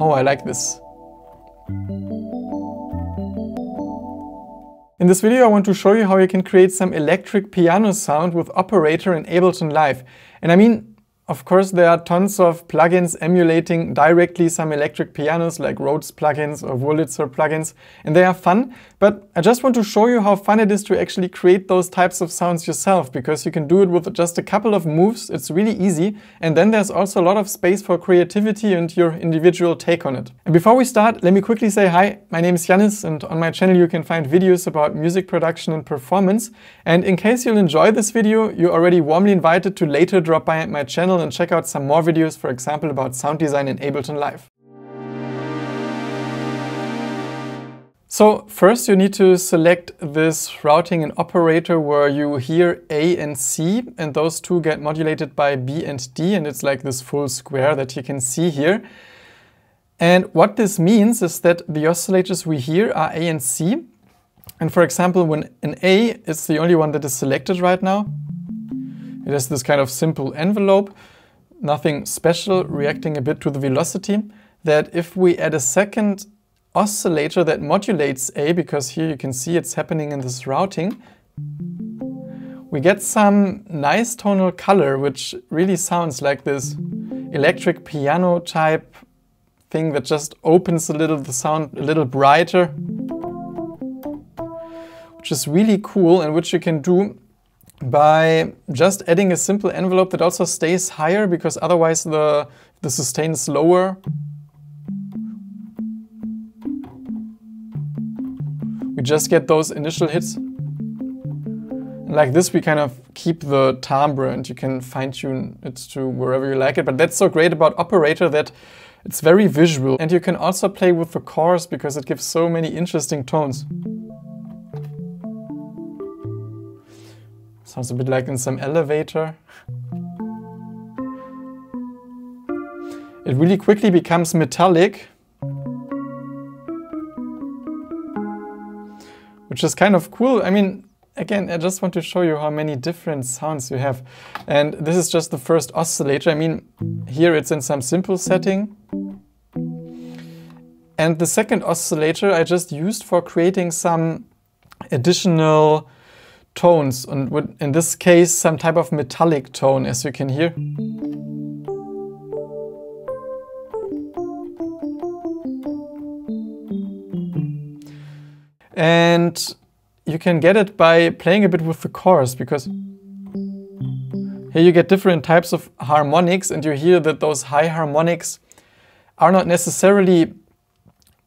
Oh, I like this. In this video I want to show you how you can create some electric piano sound with Operator in Ableton Live. And I mean, of course, there are tons of plugins emulating directly some electric pianos like Rhodes plugins or Wurlitzer plugins, and they are fun, but I just want to show you how fun it is to actually create those types of sounds yourself, because you can do it with just a couple of moves, it's really easy, and then there's also a lot of space for creativity and your individual take on it. And before we start, let me quickly say hi, my name is Jannis, and on my channel you can find videos about music production and performance, and in case you'll enjoy this video, you're already warmly invited to later drop by my channel channel and check out some more videos, for example about sound design in Ableton Live. So first you need to select this routing and operator where you hear A and C and those two get modulated by B and D and it's like this full square that you can see here. And what this means is that the oscillators we hear are A and C. And for example, when an A is the only one that is selected right now, it has this kind of simple envelope, nothing special, mm-hmm. reacting a bit to the velocity, that if we add a second oscillator that modulates A, because here you can see it's happening in this routing, we get some nice tonal color, which really sounds like this electric piano type thing that just opens a little the sound a little brighter, which is really cool and which you can do by just adding a simple envelope that also stays higher because otherwise the, the sustain is lower. We just get those initial hits. Like this we kind of keep the timbre and you can fine tune it to wherever you like it. But that's so great about Operator that it's very visual and you can also play with the coarse because it gives so many interesting tones. Sounds a bit like in some elevator. It really quickly becomes metallic. Which is kind of cool. I mean, again, I just want to show you how many different sounds you have. And this is just the first oscillator. I mean, here it's in some simple setting. And the second oscillator I just used for creating some additional tones and in this case some type of metallic tone as you can hear. And you can get it by playing a bit with the coarse because here you get different types of harmonics and you hear that those high harmonics are not necessarily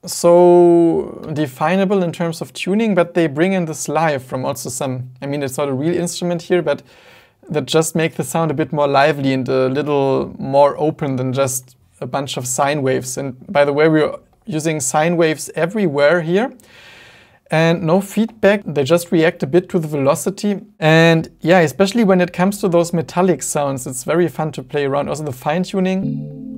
so definable in terms of tuning, but they bring in this live from also some, I mean, it's not a real instrument here, but that just make the sound a bit more lively and a little more open than just a bunch of sine waves. And by the way, we're using sine waves everywhere here and no feedback. They just react a bit to the velocity. And yeah, especially when it comes to those metallic sounds, it's very fun to play around. Also the fine tuning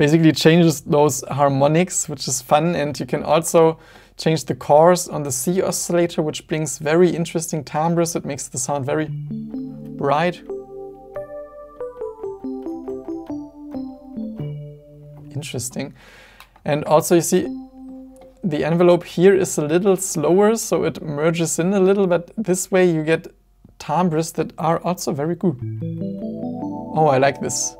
basically changes those harmonics, which is fun. And you can also change the coarse on the C oscillator, which brings very interesting timbres. It makes the sound very bright. Interesting. And also you see the envelope here is a little slower, so it merges in a little, but this way you get timbres that are also very good. Oh, I like this.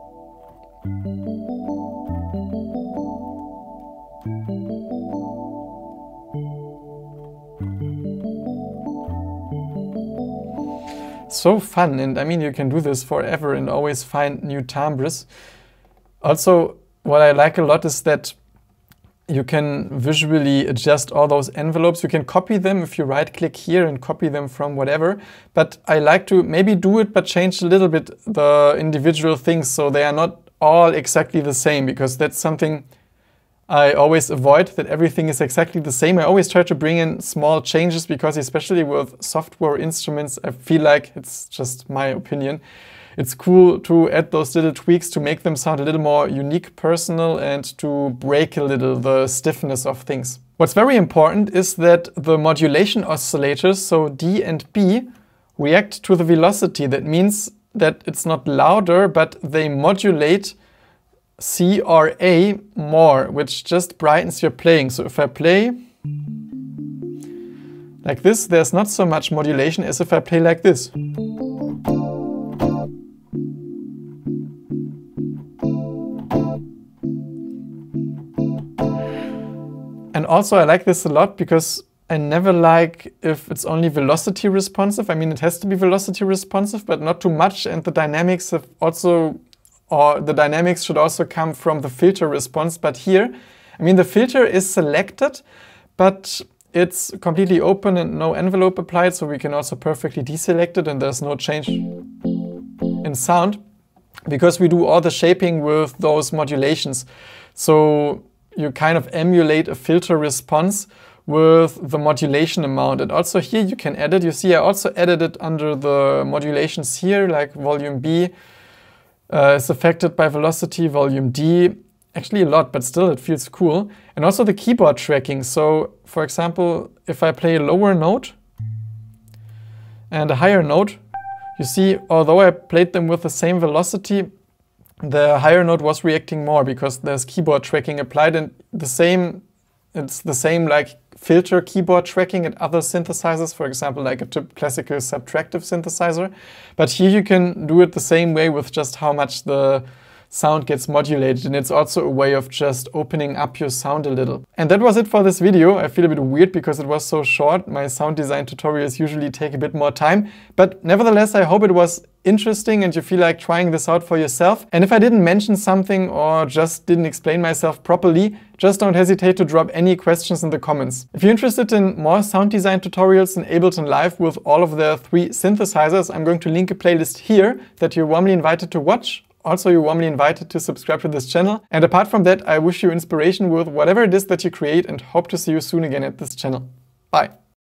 So fun and I mean you can do this forever and always find new timbres. Also what I like a lot is that you can visually adjust all those envelopes. You can copy them if you right click here and copy them from whatever. But I like to maybe do it but change a little bit the individual things so they are not all exactly the same because that's something I always avoid that everything is exactly the same. I always try to bring in small changes because especially with software instruments, I feel like it's just my opinion. It's cool to add those little tweaks to make them sound a little more unique, personal, and to break a little the stiffness of things. What's very important is that the modulation oscillators, so D and B, react to the velocity. That means that it's not louder, but they modulate C or A more, which just brightens your playing. So if I play like this, there's not so much modulation as if I play like this. And also I like this a lot because I never like if it's only velocity responsive. I mean, it has to be velocity responsive, but not too much. And the dynamics have also, or the dynamics should also come from the filter response. But here, I mean, the filter is selected, but it's completely open and no envelope applied. So we can also perfectly deselect it and there's no change in sound because we do all the shaping with those modulations. So you kind of emulate a filter response with the modulation amount. And also here you can edit. You see I also edited under the modulations here, like volume B uh, is affected by velocity, volume D, actually a lot, but still it feels cool. And also the keyboard tracking. So for example, if I play a lower note and a higher note, you see, although I played them with the same velocity, the higher note was reacting more because there's keyboard tracking applied and the same it's the same like filter keyboard tracking at other synthesizers, for example, like a classical subtractive synthesizer. But here you can do it the same way with just how much the sound gets modulated and it's also a way of just opening up your sound a little. And that was it for this video. I feel a bit weird because it was so short. My sound design tutorials usually take a bit more time, but nevertheless I hope it was interesting and you feel like trying this out for yourself. And if I didn't mention something or just didn't explain myself properly, just don't hesitate to drop any questions in the comments. If you're interested in more sound design tutorials in Ableton Live with all of the three synthesizers, I'm going to link a playlist here that you're warmly invited to watch also, you're warmly invited to subscribe to this channel. And apart from that, I wish you inspiration with whatever it is that you create and hope to see you soon again at this channel. Bye.